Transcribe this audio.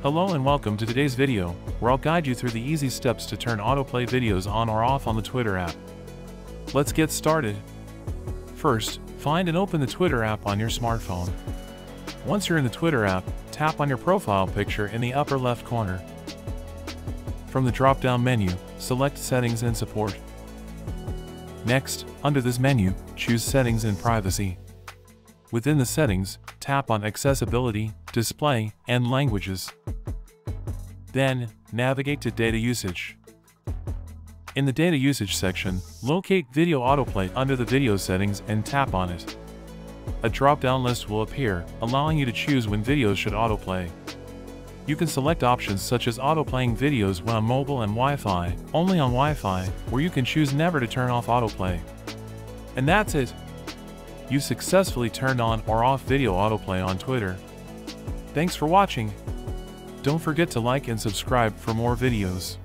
Hello and welcome to today's video, where I'll guide you through the easy steps to turn autoplay videos on or off on the Twitter app. Let's get started. First, find and open the Twitter app on your smartphone. Once you're in the Twitter app, tap on your profile picture in the upper left corner. From the drop-down menu, select Settings and Support. Next, under this menu, choose Settings and Privacy. Within the settings, tap on Accessibility, Display, and Languages. Then, navigate to Data Usage. In the Data Usage section, locate Video Autoplay under the Video settings and tap on it. A drop-down list will appear, allowing you to choose when videos should autoplay. You can select options such as autoplaying videos when on mobile and Wi-Fi, only on Wi-Fi, where you can choose never to turn off autoplay. And that's it! You successfully turned on or off video autoplay on Twitter. Thanks for watching. Don't forget to like and subscribe for more videos.